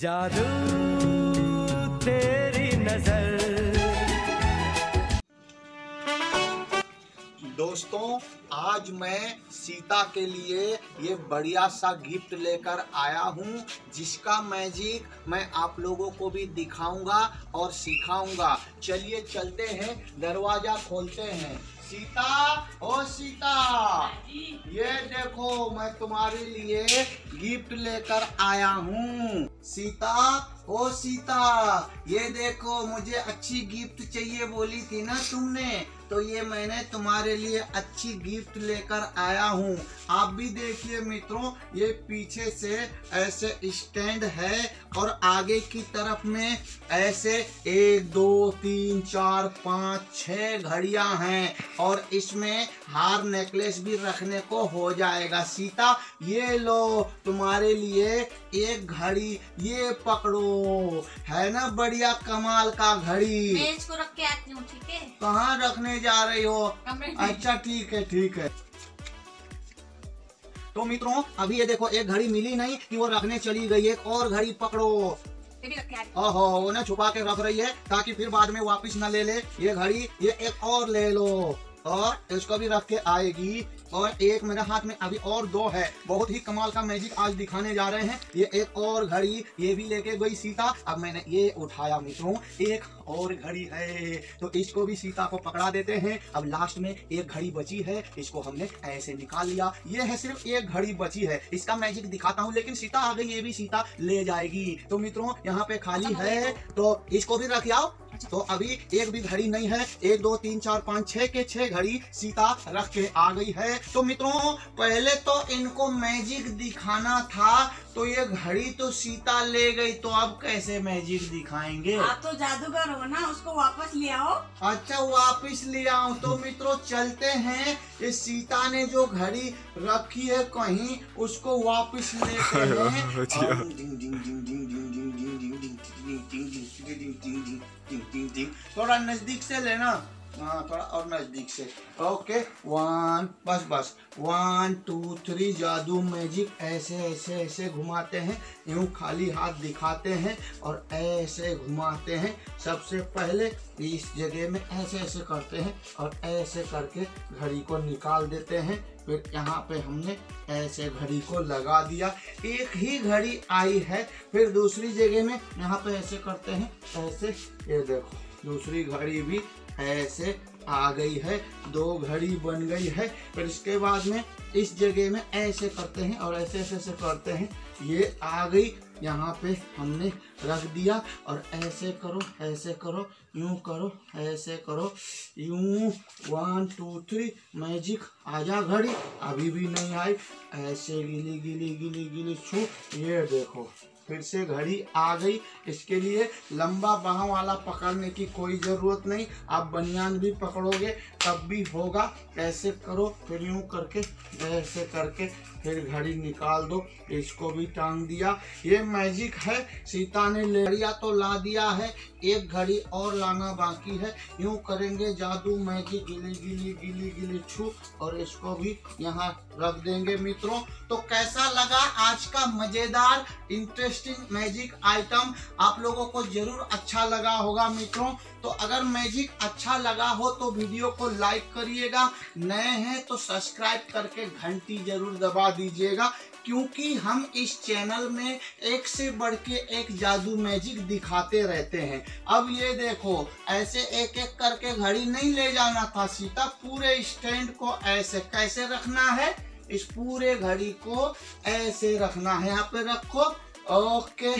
जादू तेरी नज़र दोस्तों, आज मैं सीता के लिए ये बढ़िया सा गिफ्ट लेकर आया हूँ, जिसका मैजिक मैं आप लोगों को भी दिखाऊँगा और सिखाऊँगा। चलिए चलते हैं, दरवाज़ा खोलते हैं। सीता, ओ सीता, ये देखो, मैं तुम्हारे लिए गिफ्ट लेकर आया हूँ। सीता, ओ सीता, ये देखो, मुझे अच्छी गिफ्ट चाहिए बोली थी ना तुमने? तो ये मैंने तुम्हारे लिए अच्छी गिफ्ट लेकर आया हूँ। आप भी देखिए मित्रों, ये पीछे से ऐसे स्टैंड है और आगे की तरफ़ में ऐसे एक, दो, तीन, चार, पाँच छः घड़ियाँ हैं और इसमें हार नेकलेस भी रखने को हो जाएगा। सीता, ये लो, तुम्हारे लिए एक घड़ी ये पकड़ो। है ना बढ़िया कमाल का घड़ी? मैं इसको रख के आती हूँ ठीक है? कहाँ रखने जा रही हो? अच्छा ठीक है ठीक है। तो मित्रों अभी ये देखो एक घड़ी मिली नहीं कि वो रखने चली गई एक और घड़ी पकड़ो। ये भी रख के आ रही। ओहो वो ना छुपा के रख रही है ताकि फिर बाद में वापस न ले ले। ये घड़ी ये एक और ले लो। और इसको भी रख के आएगी। और एक मेरे हाथ में अभी और दो है। बहुत ही कमाल का मैजिक आज दिखाने जा रहे हैं। ये एक और घड़ी ये भी लेके गई सीता। अब मैंने ये उठाया मित्रों एक और घड़ी है। तो इसको भी सीता को पकड़ा देते हैं। अब लास्ट में एक घड़ी बची है। इसको हमने ऐसे निकाल लिया। ये है सिर्फ़ एक घड़ी बची है। इसका मैजिक दिखाता हूँ लेकिन सीता आ गई ये भी सीता ले जाएगी। तो मित्रों यहाँ पे खाली है तो इसको भी रख आओ तो अभी एक भी घड़ी नहीं है। एक, दो, तीन, चार, पाँच, छह के छह घड़ी सीता रख के आ गई है। तो मित्रों, पहले तो इनको मैजिक दिखाना था। तो ये घड़ी तो सीता ले गई तो अब कैसे मैजिक दिखाएँगे आप तो जादूगर हो ना उसको वापस ले आओ अच्छा वापस ले आओ तो मित्रों चलते हैं ये सीता ने जो घड़ी रखी है कहीं उसको वापस ले थोड़ा नज़दीक से लेना हाँ थोड़ा और नज़दीक से। ओके वन बस बस। वन टू थ्री जादू मैजिक ऐसे ऐसे ऐसे घुमाते हैं, यूँ खाली हाथ दिखाते हैं और ऐसे घुमाते हैं। सबसे पहले इस जगह में ऐसे ऐसे करते हैं और ऐसे करके घड़ी को निकाल देते हैं। फिर यहाँ पे हमने ऐसे घड़ी को लगा दिया। एक ही घड़ी आई है, फिर दूसरी जगह में यहाँ पे ऐसे करते हैं, ऐसे। ये देखो, दूसरी घड़ी भी ऐसे आ गई है, दो घड़ी बन गई है। फिर इसके बाद में इस जगह में ऐसे करते हैं और ऐसे ऐसे ऐसे करते हैं। ये आ गई, यहाँ पे हमने रख दिया और ऐसे करो ऐसे करो, यूँ करो, ऐसे करो। यूँ वन टू थ्री मैजिक आजा घड़ी। अभी भी नहीं आई, ऐसे गिली गिली गिली गिली, छू। ये देखो। फिर से घड़ी आ गई। इसके लिए लंबा बाह वाला पकड़ने की कोई ज़रूरत नहीं। आप बनियान भी पकड़ोगे, तब भी होगा। ऐसे करो, फिर यूँ करके, ऐसे करके। फिर घड़ी निकाल दो, इसको भी टांग दिया। ये मैजिक है, सीता ने लेड़िया तो ला दिया है, एक घड़ी और लाना बाकी है। यूँ करेंगे, जादू मैजिक गिली गिली गिली गिली छू, और इसको भी यहाँ रख देंगे मित्रों। तो कैसा लगा आज का मज़ेदार इंटरेस्टिंग मैजिक आइटम आप लोगों को ज़रूर अच्छा लगा होगा मित्रों। तो अगर मैजिक अच्छा लगा हो तो वीडियो को लाइक करिएगा। नए हैं तो सब्सक्राइब करके घंटी ज़रूर दबा दीजिएगा, क्योंकि हम इस चैनल में एक से बढ़ के एक जादू मैजिक दिखाते रहते हैं। अब ये देखो, ऐसे एक एक करके घड़ी नहीं ले जाना था सीता, पूरे स्टैंड को ऐसे कैसे रखना है? इस पूरे घड़ी को ऐसे रखना है। यहाँ पे रखो ओके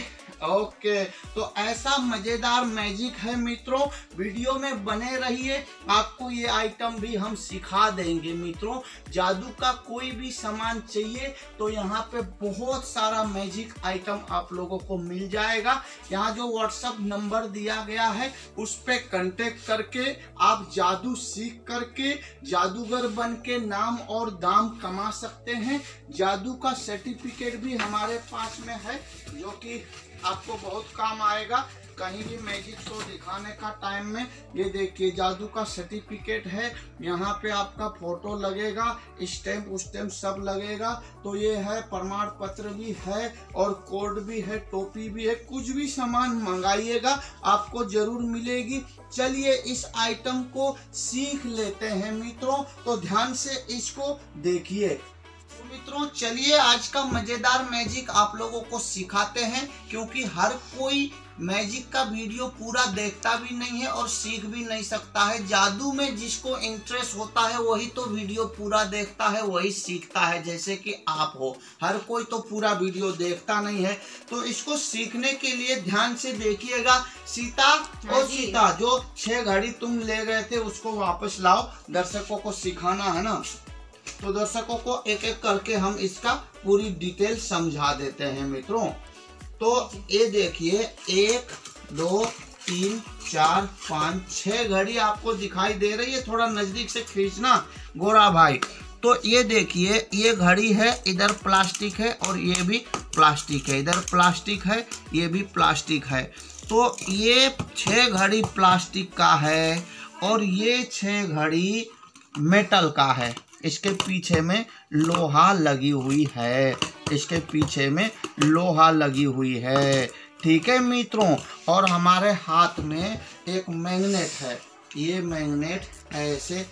ओके। तो ऐसा मज़ेदार मैजिक है मित्रों वीडियो में बने रहिए, आपको ये आइटम भी हम सिखा देंगे मित्रों। जादू का कोई भी सामान चाहिए तो यहाँ पे बहुत सारा मैजिक आइटम आप लोगों को मिल जाएगा। यहाँ जो व्हाट्सअप नंबर दिया गया है, उस पर कंटेक्ट करके, आप जादू सीख करके, जादूगर बन के नाम और दाम कमा सकते हैं। जादू का सर्टिफिकेट भी हमारे पास में है। जो कि आपको बहुत काम आएगा। कहीं भी मैजिक शो दिखाने का टाइम में, ये देखिए, जादू का सर्टिफिकेट है। यहाँ पे आपका फ़ोटो लगेगा स्टैम्प उस्टैम्प सब लगेगा। तो ये है, प्रमाण पत्र भी है और कोड भी है, टोपी भी है। कुछ भी सामान मंगाइएगा, आपको ज़रूर मिलेगी। चलिए, इस आइटम को सीख लेते हैं मित्रों। तो ध्यान से इसको देखिए। मित्रों चलिए आज का मज़ेदार मैजिक आप लोगों को सिखाते हैं क्योंकि हर कोई मैजिक का वीडियो पूरा देखता भी नहीं है और सीख भी नहीं सकता है। जादू में जिसको इंटरेस्ट होता है वही तो वीडियो पूरा देखता है वही सीखता है जैसे कि आप हो। हर कोई तो पूरा वीडियो देखता नहीं है। तो इसको सीखने के लिए ध्यान से देखिएगा। सीता हाँ और सीता जो छह घड़ी तुम ले गए थे उसको वापस लाओ। दर्शकों को सिखाना है ना? तो दर्शकों को एक एक करके हम इसका पूरी डिटेल समझा देते हैं, मित्रों। तो ये देखिए, एक, दो, तीन, चार, पाँच, छह घड़ी आपको दिखाई दे रही है, थोड़ा नज़दीक से खींचना, गोरा भाई। तो ये देखिए, ये घड़ी है, इधर प्लास्टिक है और ये भी प्लास्टिक है। इधर प्लास्टिक है, ये भी प्लास्टिक है। तो ये छह घड़ी प्लास्टिक का है और ये छह घड़ी मेटल का है। इसके पीछे में लोहा लगी हुई है। इसके पीछे में लोहा लगी हुई है। ठीक है मित्रों? और हमारे हाथ में एक मैग्नेट है। ये मैग्नेट ऐसे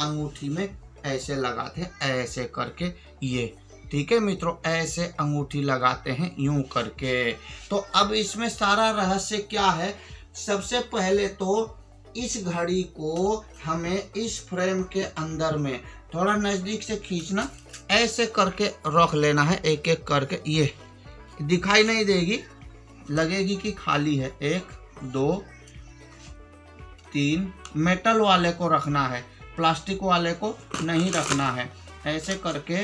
अंगूठी में ऐसे लगाते हैं, ऐसे करके ये। ठीक है मित्रों? ऐसे अंगूठी लगाते हैं, यूँ करके। तो अब इसमें सारा रहस्य क्या है? सबसे पहले तो इस घड़ी को हमें इस फ्रेम के अंदर में थोड़ा नज़दीक से खींचना ऐसे करके रख लेना है एक एक करके। ये दिखाई नहीं देगी लगेगी कि खाली है। एक दो तीन। मेटल वाले को रखना है प्लास्टिक वाले को नहीं रखना है। ऐसे करके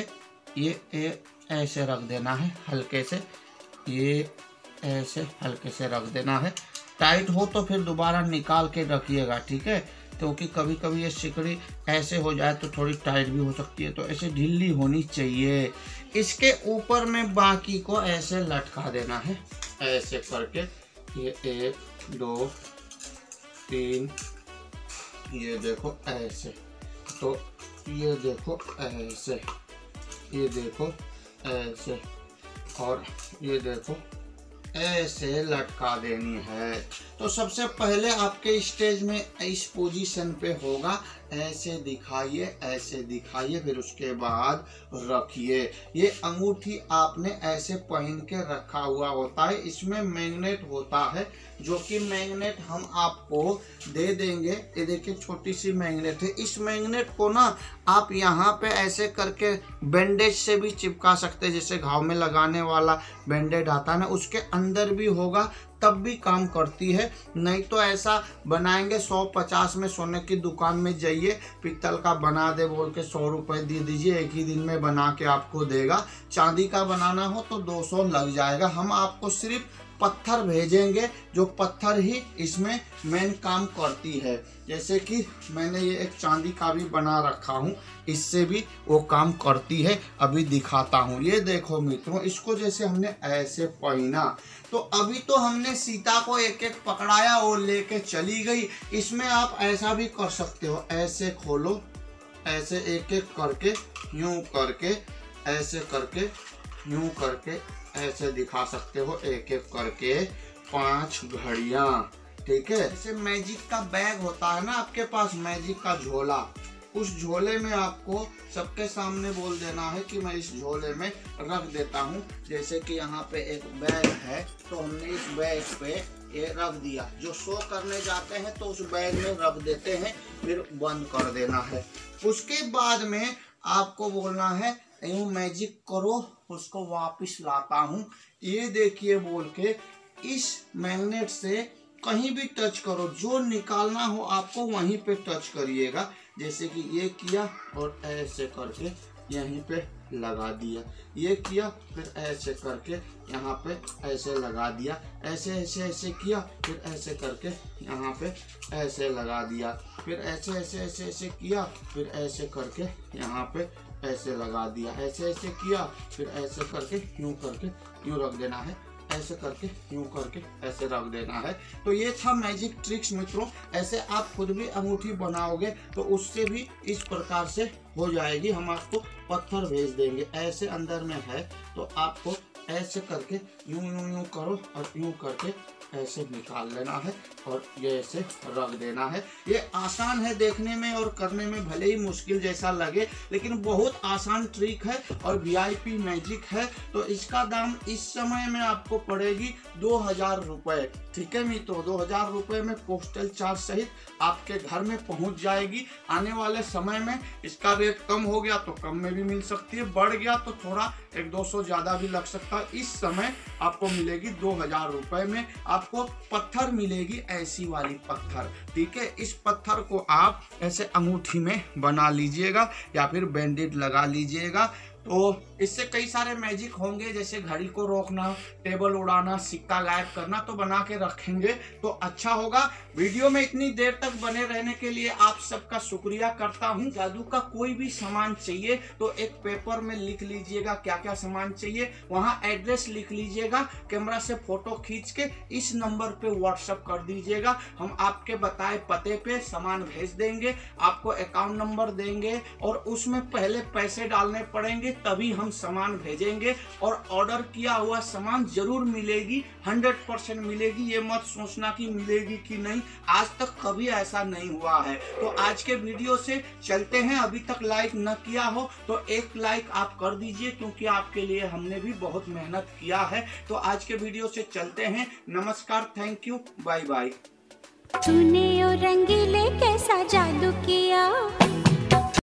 ये, ये ऐसे रख देना है हल्के से। ये ऐसे हल्के से रख देना है। टाइट हो तो फिर दोबारा निकाल के रखिएगा ठीक है? क्योंकि कभी कभी ये सिकड़ी ऐसे हो जाए तो थोड़ी टाइट भी हो सकती है। तो ऐसे ढीली होनी चाहिए। इसके ऊपर में बाकी को ऐसे लटका देना है। ऐसे करके ये एक, दो, तीन, ये देखो ऐसे। तो ये देखो ऐसे, ये देखो ऐसे, और ये देखो ऐसे लटका देनी है। तो सबसे पहले आपके स्टेज में इस पोजीशन पे होगा, ऐसे दिखाइए ऐसे दिखाइए, फिर उसके बाद रखिए। ये अंगूठी आपने ऐसे पहन के रखा हुआ होता है, इसमें मैग्नेट होता है, जो कि मैग्नेट हम आपको दे देंगे। ये देखिए, छोटी सी मैग्नेट है। इस मैग्नेट को ना आप यहाँ पे ऐसे करके बैंडेज से भी चिपका सकते हैं, जैसे घाव में लगाने वाला बैंडेड आता है ना, उसके अंदर भी होगा। तब भी काम करती है। नहीं तो ऐसा बनाएँगे, सौ पचास में सोने की दुकान में जाइए, पित्तल का बना दे, बोल के सौ रुपये दे दीजिए, एक ही दिन में बना के आपको देगा। चांदी का बनाना हो तो दो सौ लग जाएगा। हम आपको सिर्फ़ पत्थर भेजेंगे, जो पत्थर ही इसमें मेन काम करती है। जैसे कि मैंने ये एक चांदी का भी बना रखा हूँ, इससे भी वो काम करती है, अभी दिखाता हूँ। ये देखो मित्रों, इसको जैसे हमने ऐसे पहना तो अभी तो हमने सीता को एक एक पकड़ाया और लेके चली गई। इसमें आप ऐसा भी कर सकते हो, ऐसे खोलो, ऐसे एक एक करके, यूँ करके, ऐसे करके, यूँ करके, ऐसे दिखा सकते हो एक एक करके, पाँच घड़ियाँ। ठीक है? जैसे मैजिक का बैग होता है ना आपके पास मैजिक का झोला। उस झोले में आपको सबके सामने बोल देना है कि मैं इस झोले में रख देता हूँ। जैसे कि यहाँ पे एक बैग है तो हमने इस बैग पे ये रख दिया। जो शो करने जाते हैं तो उस बैग में रख देते हैं, फिर बंद कर देना है। उसके बाद में आपको बोलना है यूँ मैजिक करो, उसको वापस लाता हूँ। ये देखिए बोल के, इस मैग्नेट से कहीं भी टच करो, जो निकालना हो आपको वहीं पे टच करिएगा। जैसे कि ये किया और ऐसे करके यहीं पे लगा दिया। ये किया, फिर ऐसे करके यहाँ पे ऐसे लगा दिया। ऐसे ऐसे ऐसे किया, फिर ऐसे करके यहाँ पे ऐसे लगा दिया। फिर ऐसे ऐसे ऐसे ऐसे किया, फिर ऐसे करके यहाँ पे ऐसे लगा दिया। ऐसे ऐसे किया, फिर ऐसे करके यूँ करके यूँ रख देना है। ऐसे करके, यूँ करके ऐसे रख देना है। तो ये था मैजिक ट्रिक्स मित्रों। ऐसे आप खुद भी अंगूठी बनाओगे तो उससे भी इस प्रकार से हो जाएगी। हम आपको पत्थर भेज देंगे। ऐसे अंदर में है तो आपको ऐसे करके यूँ यूँ यूँ करो और यूँ करके ऐसे निकाल लेना है और ये ऐसे रख देना है। ये आसान है देखने में और करने में भले ही मुश्किल जैसा लगे, लेकिन बहुत आसान ट्रिक है और वीआईपी मैजिक है। तो इसका दाम इस समय में आपको पड़ेगी दो हज़ार रुपये ठीक है मित्रों, दो हज़ार रुपये में पोस्टल चार्ज सहित आपके घर में पहुँच जाएगी। आने वाले समय में इसका रेट कम हो गया तो कम में भी मिल सकती है, बढ़ गया तो थोड़ा एक दो सौ ज़्यादा भी लग सकता है। इस समय आपको मिलेगी दो हज़ार रुपये में। आपको पत्थर मिलेगी ऐसी वाली पत्थर। ठीक है? इस पत्थर को आप ऐसे अंगूठी में बना लीजिएगा या फिर बैंडेड लगा लीजिएगा। तो इससे कई सारे मैजिक होंगे, जैसे घड़ी को रोकना टेबल उड़ाना, सिक्का गायब करना तो बना के रखेंगे। तो अच्छा होगा। वीडियो में इतनी देर तक बने रहने के लिए आप सबका शुक्रिया करता हूँ। जादू का कोई भी सामान चाहिए तो एक पेपर में लिख लीजिएगा क्या क्या सामान चाहिए। वहाँ एड्रेस लिख लीजिएगा कैमरा से फ़ोटो खींच के इस नंबर पे व्हाट्सअप कर दीजिएगा। हम आपके बताए पते पे सामान भेज देंगे, आपको अकाउंट नंबर देंगे और उसमें पहले पैसे डालने पड़ेंगे। तभी हम सामान भेजेंगे और ऑर्डर किया हुआ सामान ज़रूर मिलेगी हंड्रेड परसेंट मिलेगी। ये मत सोचना कि मिलेगी कि नहीं। आज तक कभी ऐसा नहीं हुआ है। तो आज के वीडियो से चलते हैं। अभी तक लाइक न किया हो तो एक लाइक आप कर दीजिए, क्योंकि आपके लिए हमने भी बहुत मेहनत किया है। तो आज के वीडियो से चलते हैं। नमस्कार थैंक यू बाय बाय रंगीले कैसा जादू किया।